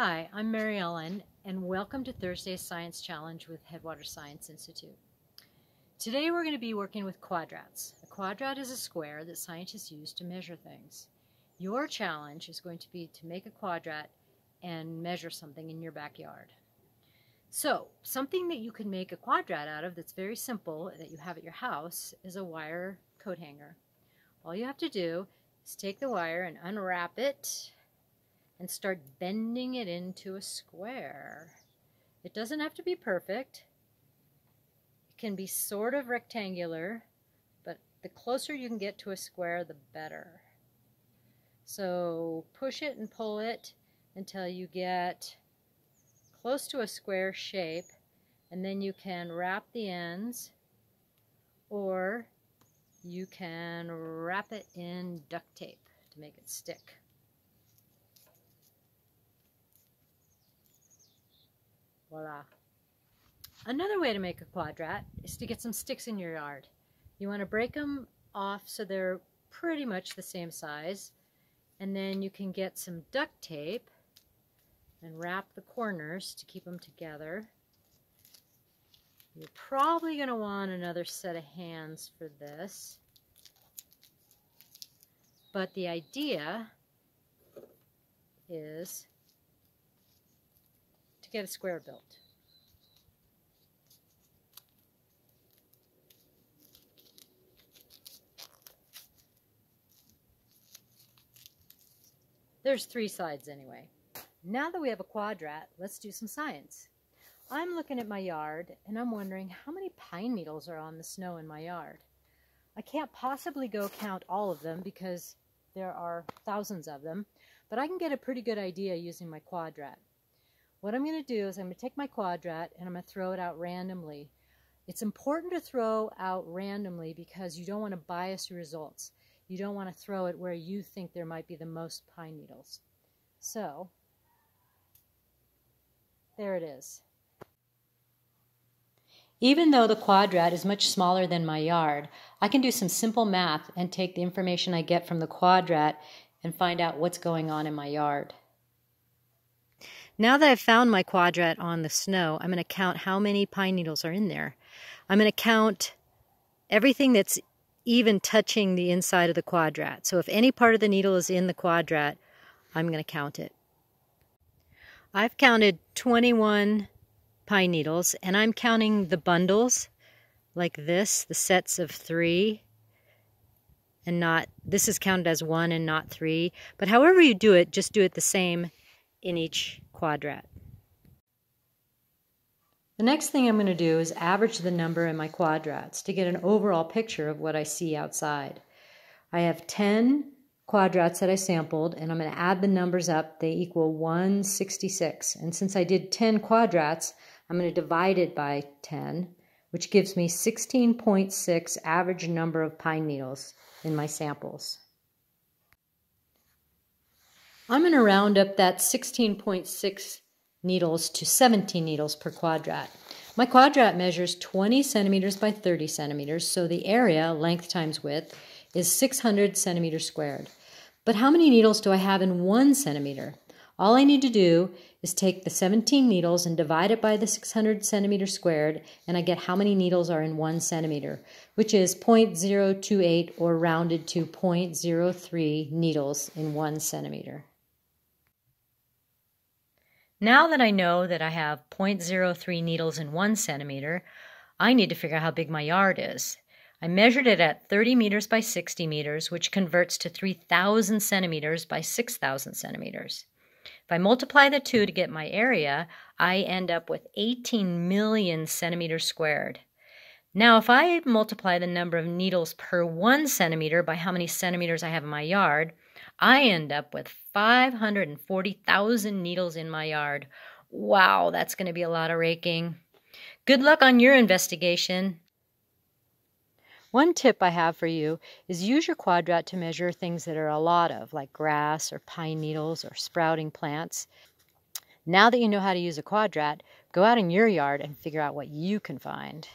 Hi, I'm Mary Ellen, and welcome to Thursday's Science Challenge with Headwaters Science Institute. Today we're going to be working with quadrats. A quadrat is a square that scientists use to measure things. Your challenge is going to be to make a quadrat and measure something in your backyard. So, something that you can make a quadrat out of that's very simple that you have at your house is a wire coat hanger. All you have to do is take the wire and unwrap it and start bending it into a square. It doesn't have to be perfect. It can be sort of rectangular, but the closer you can get to a square, the better. So push it and pull it until you get close to a square shape, and then you can wrap the ends, or you can wrap it in duct tape to make it stick. Voila. Another way to make a quadrat is to get some sticks in your yard. You want to break them off so they're pretty much the same size. And then you can get some duct tape and wrap the corners to keep them together. You're probably going to want another set of hands for this. But the idea is to get a square built. There's three sides anyway. Now that we have a quadrat, let's do some science. I'm looking at my yard and I'm wondering how many pine needles are on the snow in my yard. I can't possibly go count all of them because there are thousands of them, but I can get a pretty good idea using my quadrat. What I'm going to do is I'm going to take my quadrat and I'm going to throw it out randomly. It's important to throw out randomly because you don't want to bias your results. You don't want to throw it where you think there might be the most pine needles. So, there it is. Even though the quadrat is much smaller than my yard, I can do some simple math and take the information I get from the quadrat and find out what's going on in my yard. Now that I've found my quadrat on the snow, I'm going to count how many pine needles are in there. I'm going to count everything that's even touching the inside of the quadrat. So if any part of the needle is in the quadrat, I'm going to count it. I've counted 21 pine needles, and I'm counting the bundles like this, the sets of three, and not, this is counted as one and not three. But however you do it, just do it the same in each quadrat. The next thing I'm going to do is average the number in my quadrats to get an overall picture of what I see outside. I have 10 quadrats that I sampled and I'm going to add the numbers up. They equal 166. And since I did 10 quadrats, I'm going to divide it by 10, which gives me 16.6 average number of pine needles in my samples. I'm going to round up that 16.6 needles to 17 needles per quadrat. My quadrat measures 20 centimeters by 30 centimeters, so the area, length times width, is 600 centimeters squared. But how many needles do I have in one centimeter? All I need to do is take the 17 needles and divide it by the 600 centimeters squared, and I get how many needles are in one centimeter, which is 0.028 or rounded to 0.03 needles in one centimeter. Now that I know that I have 0.03 needles in one centimeter, I need to figure out how big my yard is. I measured it at 30 meters by 60 meters, which converts to 3,000 centimeters by 6,000 centimeters. If I multiply the two to get my area, I end up with 18 million centimeters squared. Now, if I multiply the number of needles per one centimeter by how many centimeters I have in my yard, I end up with 540,000 needles in my yard. Wow, that's going to be a lot of raking. Good luck on your investigation. One tip I have for you is use your quadrat to measure things that are a lot of, like grass or pine needles or sprouting plants. Now that you know how to use a quadrat, go out in your yard and figure out what you can find.